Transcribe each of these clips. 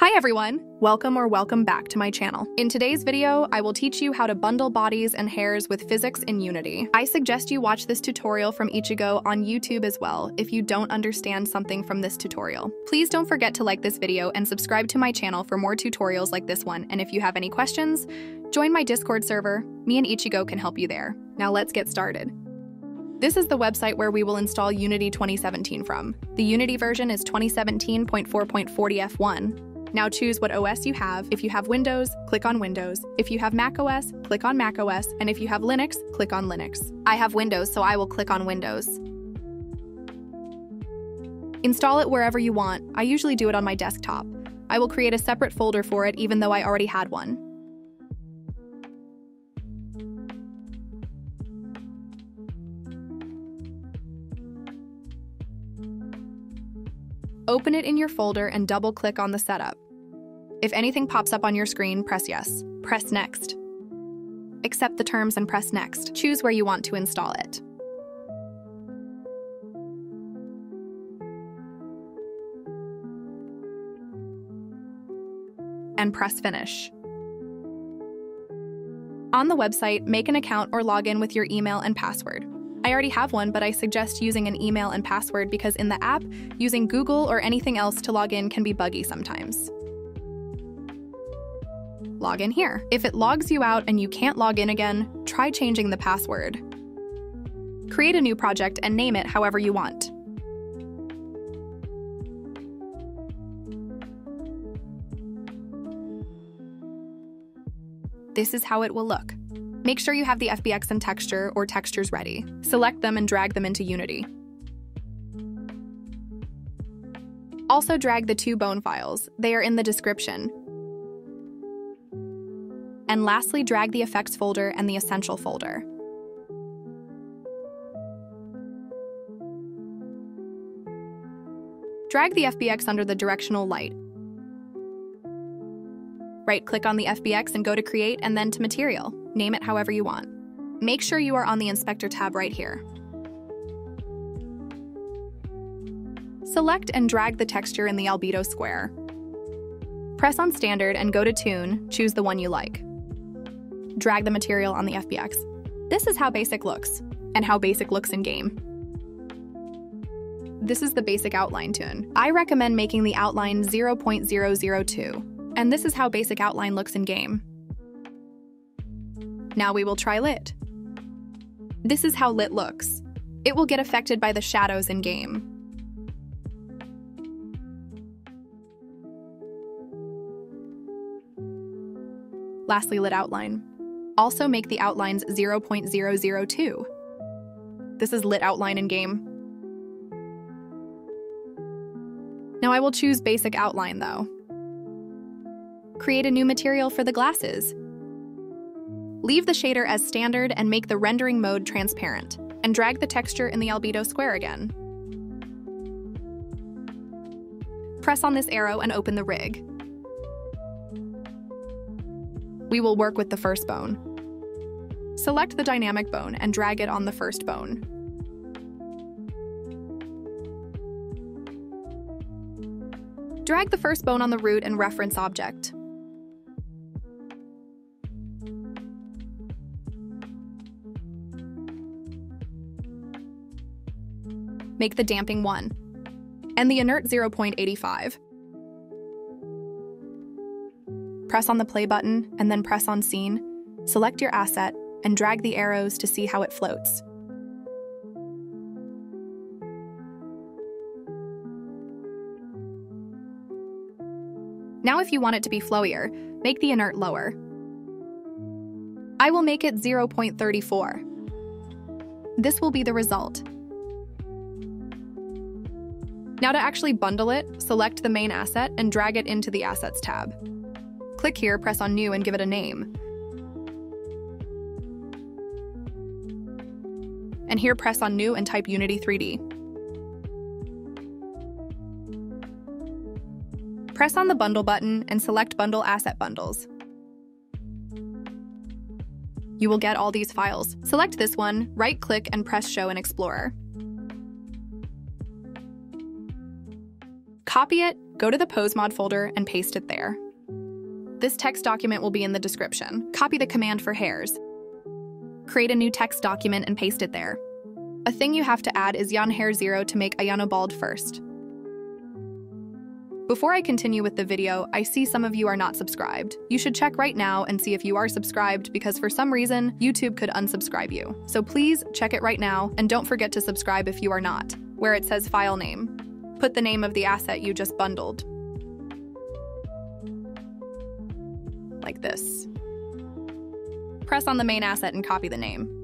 Hi everyone! Welcome or welcome back to my channel. In today's video, I will teach you how to bundle bodies and hairs with physics in Unity. I suggest you watch this tutorial from Ichigo on YouTube as well if you don't understand something from this tutorial. Please don't forget to like this video and subscribe to my channel for more tutorials like this one, and if you have any questions, join my Discord server. Me and Ichigo can help you there. Now let's get started. This is the website where we will install Unity 2017 from. The Unity version is 2017.4.40F1, now choose what OS you have. If you have Windows, click on Windows. If you have Mac OS, click on Mac OS. And if you have Linux, click on Linux. I have Windows, so I will click on Windows. Install it wherever you want. I usually do it on my desktop. I will create a separate folder for it even though I already had one. Open it in your folder and double click on the setup. If anything pops up on your screen, press yes. Press next. Accept the terms and press next. Choose where you want to install it. And press finish. On the website, make an account or log in with your email and password. I already have one, but I suggest using an email and password because in the app, using Google or anything else to log in can be buggy sometimes. Log in here. If it logs you out and you can't log in again, try changing the password. Create a new project and name it however you want. This is how it will look. Make sure you have the FBX and texture or textures ready. Select them and drag them into Unity. Also drag the two bone files. They are in the description. And lastly, drag the effects folder and the essential folder. Drag the FBX under the directional light. Right-click on the FBX and go to Create and then to Material. Name it however you want. Make sure you are on the Inspector tab right here. Select and drag the texture in the albedo square. Press on Standard and go to Toon, choose the one you like. Drag the material on the FBX. This is how basic looks, and how basic looks in game. This is the basic outline toon. I recommend making the outline 0.002, and this is how basic outline looks in game. Now we will try lit. This is how lit looks. It will get affected by the shadows in game. Lastly, lit outline. Also make the outlines 0.002. This is lit outline in game. Now I will choose basic outline though. Create a new material for the glasses. Leave the shader as standard and make the rendering mode transparent, and drag the texture in the albedo square again. Press on this arrow and open the rig. We will work with the first bone. Select the dynamic bone and drag it on the first bone. Drag the first bone on the root and reference object. Make the damping 1, and the inert 0.85. Press on the play button and then press on scene, select your asset, and drag the arrows to see how it floats. Now if you want it to be flowier, make the inert lower. I will make it 0.34. This will be the result. Now to actually bundle it, select the main asset and drag it into the Assets tab. Click here, press on New, and give it a name. And here press on New and type Unity 3D. Press on the Bundle button and select Bundle Asset Bundles. You will get all these files. Select this one, right-click, and press Show in Explorer. Copy it, go to the PoseMod folder, and paste it there. This text document will be in the description. Copy the command for hairs. Create a new text document and paste it there. A thing you have to add is Yan Hair Zero to make Ayano bald first. Before I continue with the video, I see some of you are not subscribed. You should check right now and see if you are subscribed because for some reason, YouTube could unsubscribe you. So please check it right now and don't forget to subscribe if you are not, where it says file name. Put the name of the asset you just bundled. Like this. Press on the main asset and copy the name.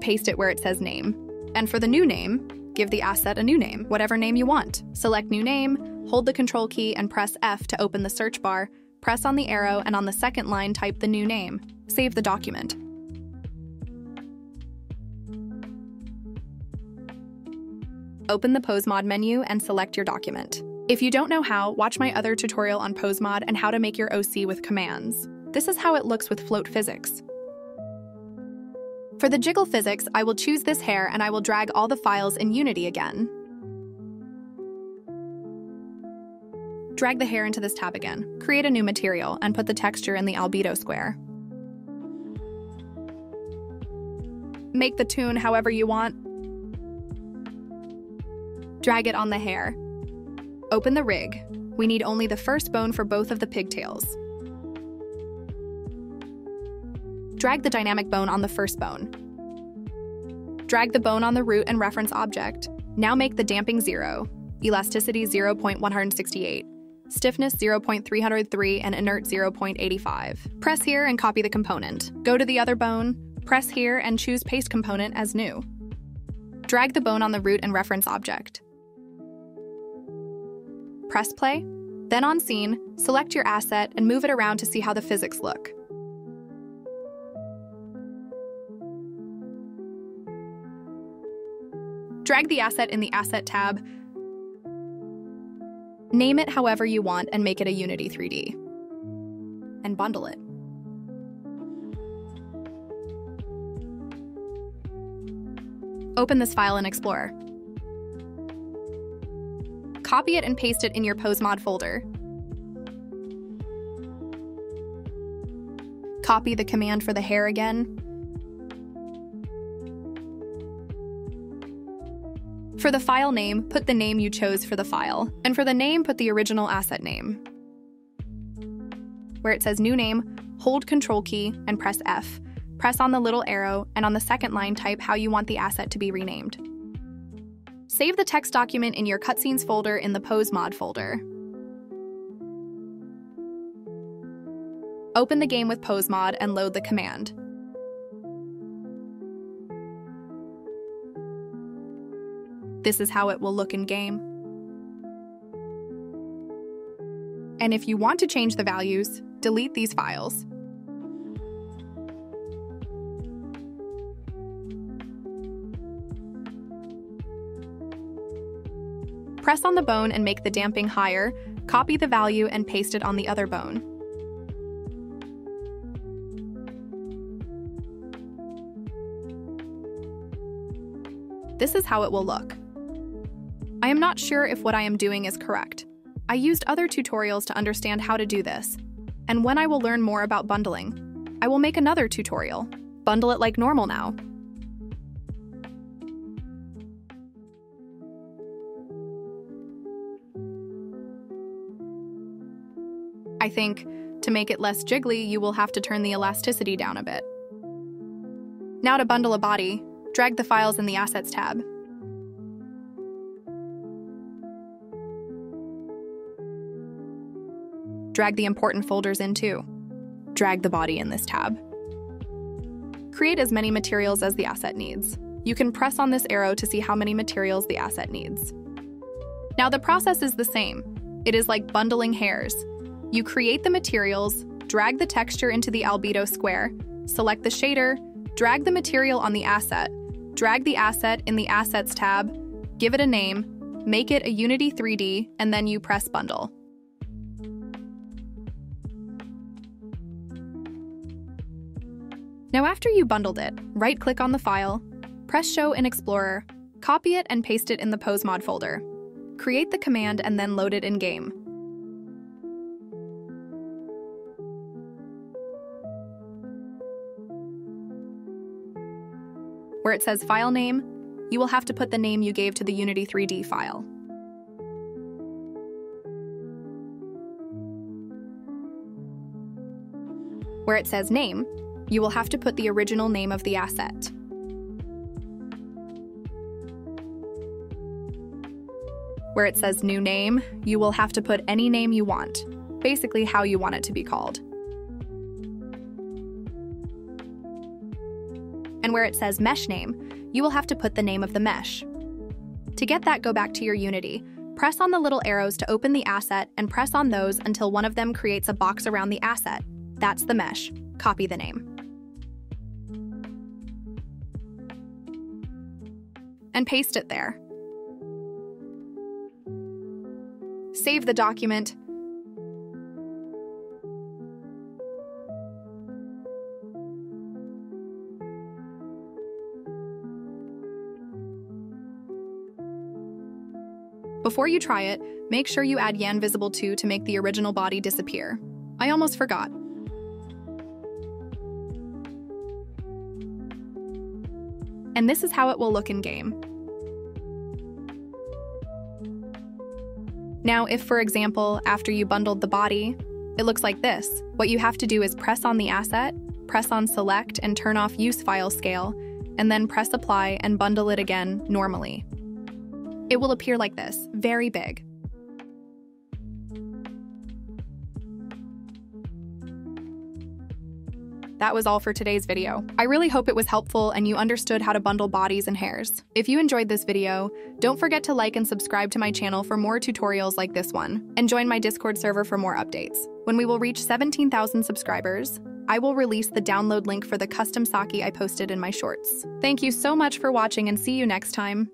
Paste it where it says name. And for the new name, Give the asset a new name, whatever name you want. Select New Name, hold the Control key and press F to open the search bar, press on the arrow, and on the second line type the new name. Save the document. Open the PoseMod menu and select your document. If you don't know how, watch my other tutorial on PoseMod and how to make your OC with commands. This is how it looks with float physics. For the jiggle physics, I will choose this hair and I will drag all the files in Unity again. Drag the hair into this tab again. Create a new material and put the texture in the albedo square. Make the toon however you want. Drag it on the hair. Open the rig. We need only the first bone for both of the pigtails. Drag the dynamic bone on the first bone. Drag the bone on the root and reference object. Now make the damping 0, elasticity 0.168, stiffness 0.303, and inert 0.85. Press here and copy the component. Go to the other bone, press here and choose paste component as new. Drag the bone on the root and reference object. Press play. Then on scene, select your asset and move it around to see how the physics look. Drag the asset in the Asset tab. Name it however you want and make it a Unity 3D. And bundle it. Open this file in Explorer. Copy it and paste it in your PoseMod folder. Copy the command for the hair again, For the file name, put the name you chose for the file, and for the name, put the original asset name. Where it says New Name, hold Control key and press F. Press on the little arrow, and on the second line, type how you want the asset to be renamed. Save the text document in your Cutscenes folder in the PoseMod folder. Open the game with PoseMod and load the command. This is how it will look in game. And if you want to change the values, delete these files. Press on the bone and make the damping higher, copy the value and paste it on the other bone. This is how it will look. I am not sure if what I am doing is correct. I used other tutorials to understand how to do this, and when I will learn more about bundling, I will make another tutorial. Bundle it like normal now. I think, to make it less jiggly, you will have to turn the elasticity down a bit. Now to bundle a body, drag the files in the Assets tab. Drag the important folders in too. Drag the body in this tab. Create as many materials as the asset needs. You can press on this arrow to see how many materials the asset needs. Now the process is the same. It is like bundling hairs. You create the materials, drag the texture into the albedo square, select the shader, drag the material on the asset, drag the asset in the Assets tab, give it a name, make it a Unity 3D, and then you press Bundle. Now after you bundled it, right-click on the file, press Show in Explorer, copy it and paste it in the PoseMod folder. Create the command and then load it in Where it says File Name, you will have to put the name you gave to the Unity 3D file. Where it says Name, you will have to put the original name of the asset. Where it says New Name, you will have to put any name you want, basically how you want it to be called. And where it says Mesh Name, you will have to put the name of the mesh. To get that, go back to your Unity. Press on the little arrows to open the asset and press on those until one of them creates a box around the asset. That's the mesh. Copy the name. And paste it there. Save the document. Before you try it, make sure you add Yan Visible 2 to make the original body disappear. I almost forgot. And this is how it will look in game. Now, if for example, after you bundled the body, it looks like this, what you have to do is press on the asset, press on select and turn off use file scale, and then press apply and bundle it again normally. It will appear like this, very big. That was all for today's video. I really hope it was helpful and you understood how to bundle bodies and hairs. If you enjoyed this video, don't forget to like and subscribe to my channel for more tutorials like this one, and join my Discord server for more updates. When we will reach 17,000 subscribers, I will release the download link for the custom Saki I posted in my shorts. Thank you so much for watching and see you next time.